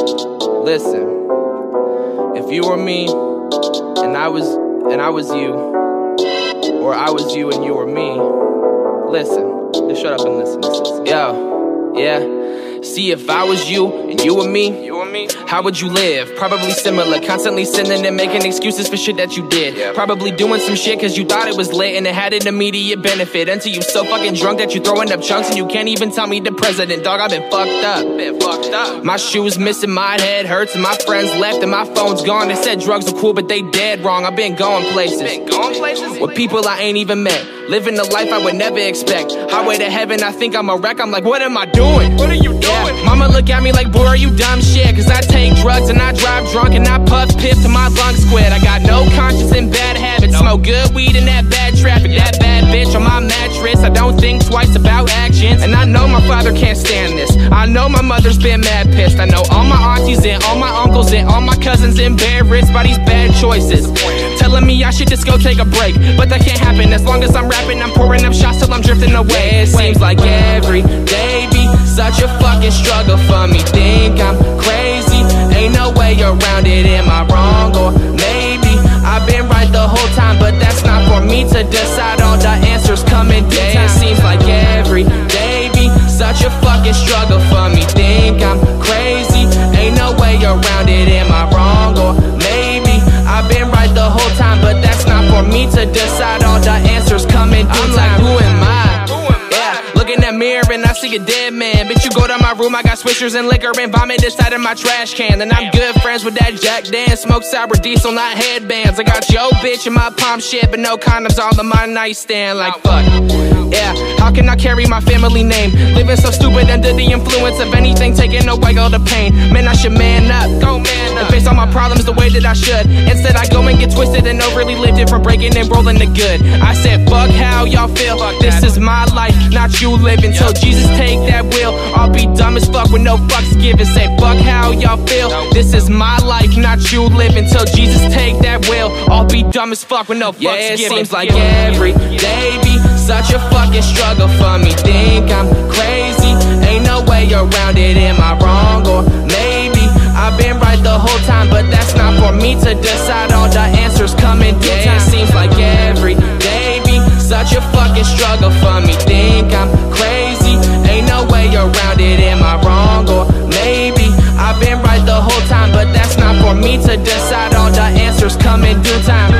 Listen, if you were me and I was and I was you, or I was you and you were me, listen, just shut up and listen. listen. Yo, yeah. See, if I was you and you were me, me, how would you live? Probably similar, constantly sinning and making excuses for shit that you did. Yeah. Probably doing some shit cause you thought it was lit and it had an immediate benefit. Until you so fucking drunk that you throwing up chunks and you can't even tell me the president. Dog, I've been fucked up. Been fucked up. My shoes missing, my head hurts, and my friends left, and my phone's gone. They said drugs are cool, but they dead wrong. I've been going places. Been going places. With people I ain't even met. Living the life I would never expect. Highway to heaven, I think I'm a wreck. I'm like, what am I doing? What are you doing? Yeah. Mama look at me like, boy, are you dumb shit? Cause I take drugs and I drive drunk and I puff piff to my lungs quit. I got no conscience and bad habits. Smoke good weed in that bad traffic. That bad bitch on my mattress. I don't think twice about actions. And I know my father can't stand this. I know my mother's been mad pissed. I know all my aunties and all my uncles and all my cousins embarrassed by these bad choices. Telling me I should just go take a break. But that can't happen as long as I'm rapping. I'm pouring up shots till I'm drifting away. It seems like every day be such a fucking struggle for me. Think I'm crazy. Ain't no way around it. Am I wrong? Or mirror and I see a dead man. Bitch, you go to my room, I got swishers and liquor and vomit inside of my trash can. And I'm good friends with that Jack Dan. Smoke sour diesel, not headbands. I got yo bitch in my palm shit, but no condoms all in my nightstand. Like fuck. Yeah, how can I carry my family name? Living so stupid under the influence of anything, taking away all the pain. Man, I should man up. Go man up. And face all my problems the way that I should. Instead, I go and get twisted and overly it from breaking and rolling the good. I said, fuck how y'all feel. You living. Till Jesus take that wheel. I'll be dumb as fuck with no fucks given. Say, fuck how y'all feel. This is my life, not you living. Till Jesus take that wheel. I'll be dumb as fuck with no fucks Yeah, it given. seems like every day be such a fucking struggle for me. Think I'm crazy. Ain't no way around it. Am I wrong? Or maybe I've been right the whole time. But that's not for me to decide. All the answers coming. time. It seems like every day be such a fucking struggle for me. I've been right the whole time. But that's not for me to decide. All the answers come in due time.